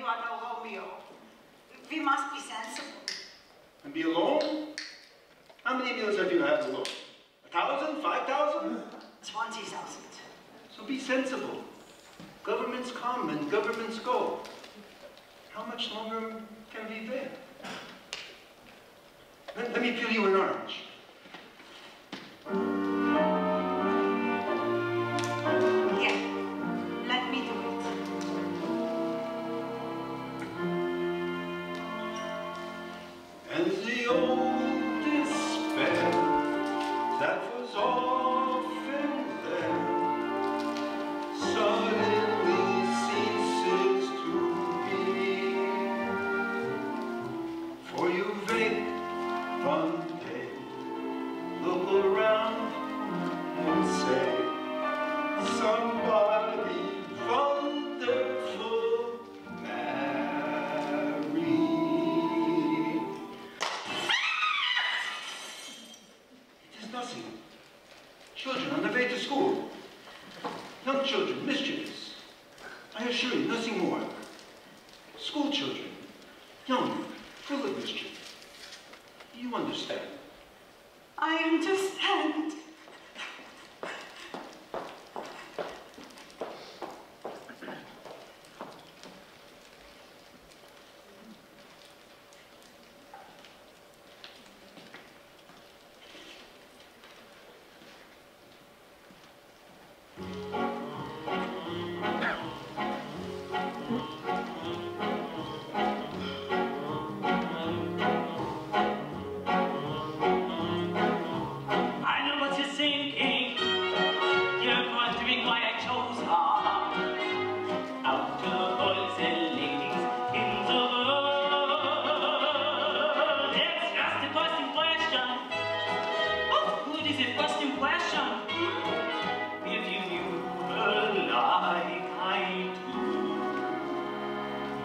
you are no Romeo. We must be sensible. And be alone? How many meals have you had alone? A thousand? Five thousand? Twenty thousand. So be sensible. Governments come and governments go. How much longer can we bear? Let, let me peel you an orange. Look around and say, somebody wonderful. It is nothing. Children on the way to school. Young children, mischievous. I assure you, nothing more. School children, young, full of mischief. You understand. I understand.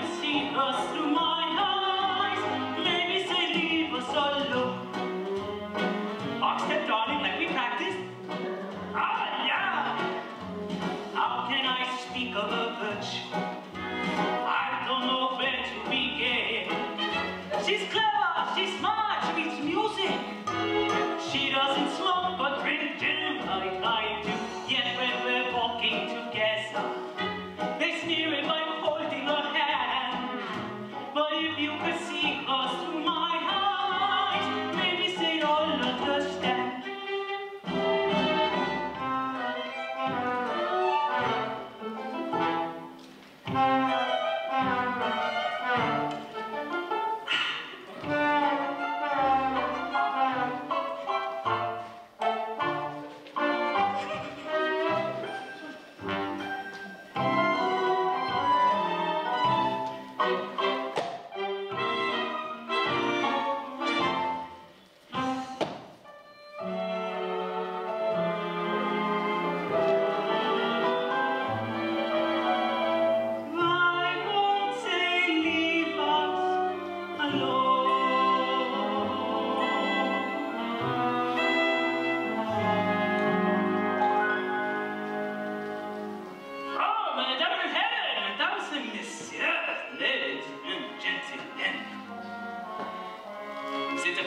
see us through But if you could see us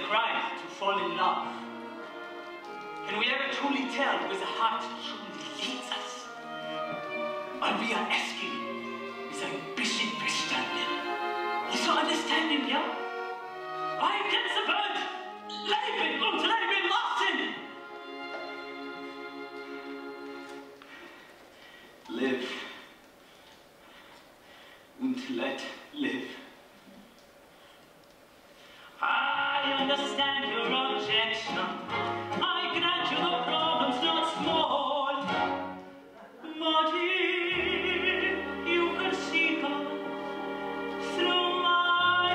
crime to fall in love? Can we ever truly tell where the heart truly leads us? All we are asking is ein bisschen Verstanden. Ist so understanding, ja? Ganzer Welt leben und leben lassen! Live und let live. understand your objection. I grant you the problem's not small. But you see through my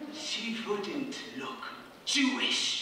eyes, she wouldn't look Jewish.